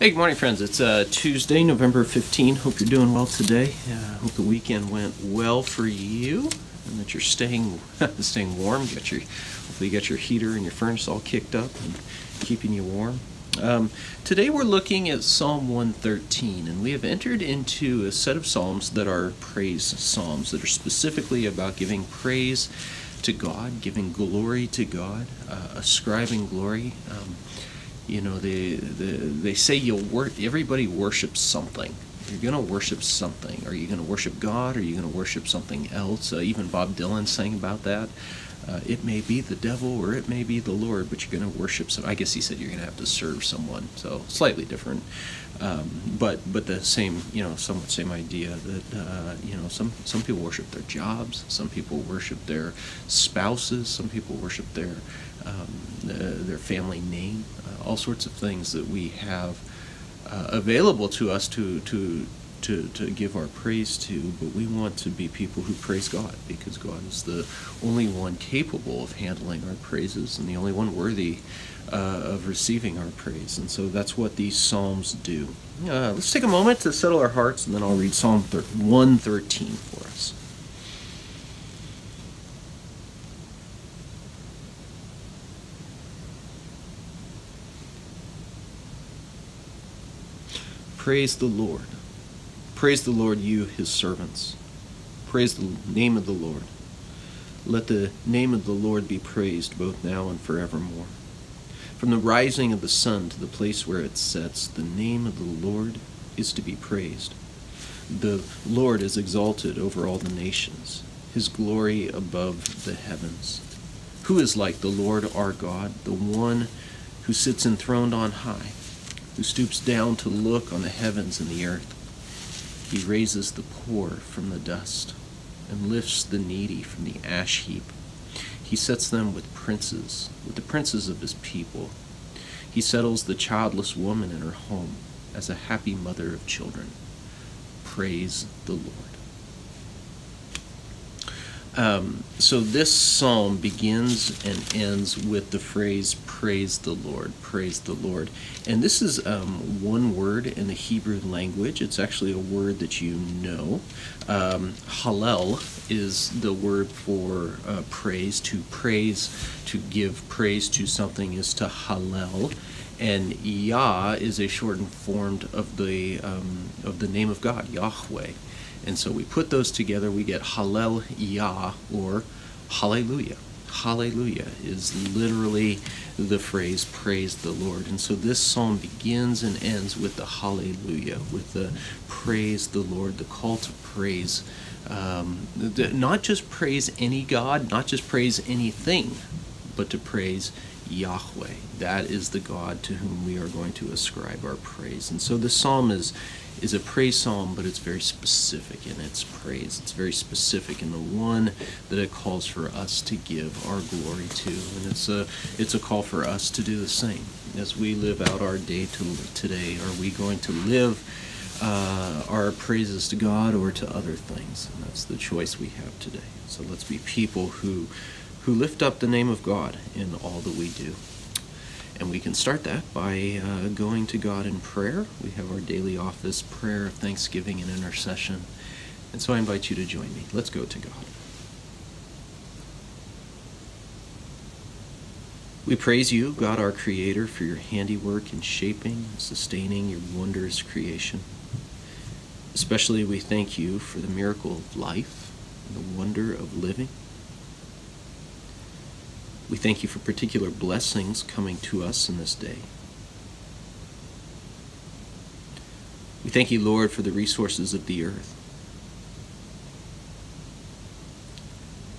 Hey, good morning, friends. It's uh, Tuesday, November 15. Hope you're doing well today. Uh, hope the weekend went well for you and that you're staying staying warm. Get your hopefully you got your heater and your furnace all kicked up and keeping you warm. Um, today we're looking at Psalm 113, and we have entered into a set of psalms that are praise psalms that are specifically about giving praise to God, giving glory to God, uh, ascribing glory. Um, you know, they, they, they say you'll work, everybody worships something. You're going to worship something. Are you going to worship God? Are you going to worship something else? Uh, even Bob Dylan sang about that. Uh, it may be the devil or it may be the Lord, but you're going to worship some. I guess he said you're going to have to serve someone, so slightly different, um, but but the same, you know, somewhat same idea that uh, you know some some people worship their jobs, some people worship their spouses, some people worship their um, uh, their family name, uh, all sorts of things that we have uh, available to us to to to, to give our praise to, but we want to be people who praise God because God is the only one capable of handling our praises and the only one worthy uh, of receiving our praise. And so that's what these Psalms do. Uh, let's take a moment to settle our hearts and then I'll read Psalm 113 for us. Praise the Lord. Praise the Lord, you his servants. Praise the name of the Lord. Let the name of the Lord be praised both now and forevermore. From the rising of the sun to the place where it sets, the name of the Lord is to be praised. The Lord is exalted over all the nations, his glory above the heavens. Who is like the Lord our God, the one who sits enthroned on high, who stoops down to look on the heavens and the earth? He raises the poor from the dust and lifts the needy from the ash heap. He sets them with princes, with the princes of his people. He settles the childless woman in her home as a happy mother of children. Praise the Lord. Um, so this psalm begins and ends with the phrase "Praise the Lord." Praise the Lord, and this is um, one word in the Hebrew language. It's actually a word that you know. Um, Hallel is the word for uh, praise. To praise, to give praise to something is to Hallel, and Yah is a shortened form of the um, of the name of God, Yahweh. And so we put those together, we get Hallel Yah or Hallelujah. Hallelujah is literally the phrase praise the Lord. And so this psalm begins and ends with the Hallelujah, with the praise the Lord, the call to praise. Um, not just praise any God, not just praise anything, but to praise Yahweh. That is the God to whom we are going to ascribe our praise. And so the psalm is is a praise psalm, but it's very specific in its praise. It's very specific in the one that it calls for us to give our glory to, and it's a it's a call for us to do the same as we live out our day to today. Are we going to live uh, our praises to God or to other things? And that's the choice we have today. So let's be people who who lift up the name of God in all that we do. And we can start that by uh, going to God in prayer. We have our daily office prayer of thanksgiving and intercession. And so I invite you to join me. Let's go to God. We praise you, God our Creator, for your handiwork in shaping and sustaining your wondrous creation. Especially, we thank you for the miracle of life and the wonder of living. We thank you for particular blessings coming to us in this day. We thank you, Lord, for the resources of the earth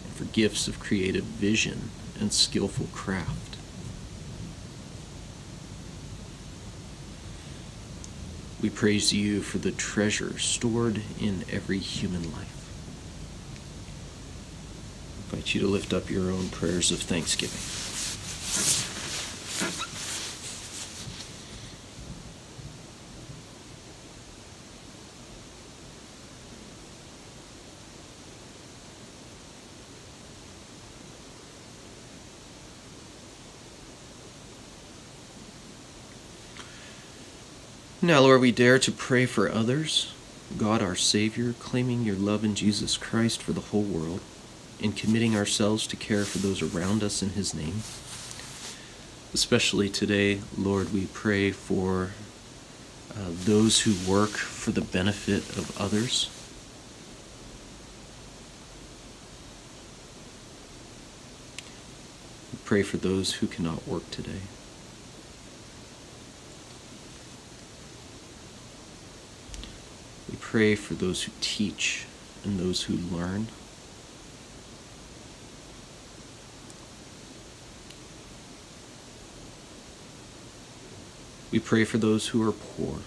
and for gifts of creative vision and skillful craft. We praise you for the treasure stored in every human life invite you to lift up your own prayers of thanksgiving. Now, Lord, we dare to pray for others, God our Savior, claiming your love in Jesus Christ for the whole world and committing ourselves to care for those around us in his name. Especially today, Lord, we pray for uh, those who work for the benefit of others. We pray for those who cannot work today. We pray for those who teach and those who learn. We pray for those who are poor.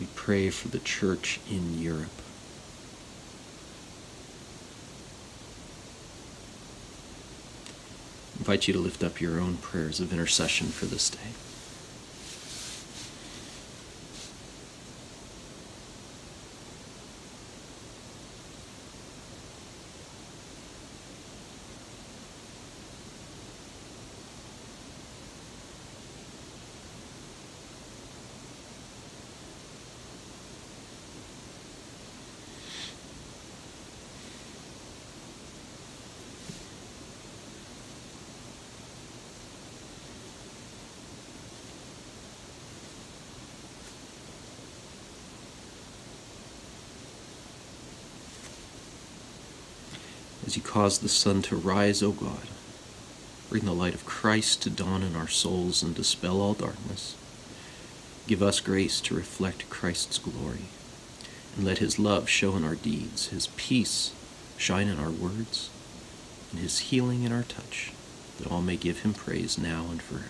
We pray for the church in Europe. I invite you to lift up your own prayers of intercession for this day. As you cause the sun to rise, O God. Bring the light of Christ to dawn in our souls and dispel all darkness. Give us grace to reflect Christ's glory, and let his love show in our deeds, his peace shine in our words, and his healing in our touch, that all may give him praise now and forever.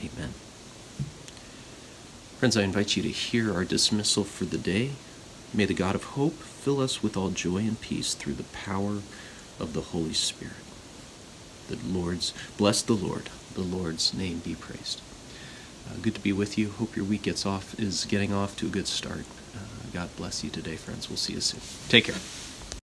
Amen. Friends, I invite you to hear our dismissal for the day. May the God of hope fill us with all joy and peace through the power of the Holy Spirit. The Lord's bless the Lord. The Lord's name be praised. Uh, good to be with you. Hope your week gets off is getting off to a good start. Uh, God bless you today, friends. We'll see you soon. Take care.